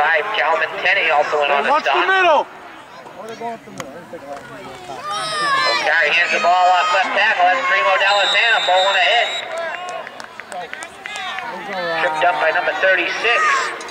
five. Calvin Tenney also in on the Watch the middle. O'Carry hands the ball off left tackle. That's Primo D'Alessana bowling ahead. Tripped up by number 36.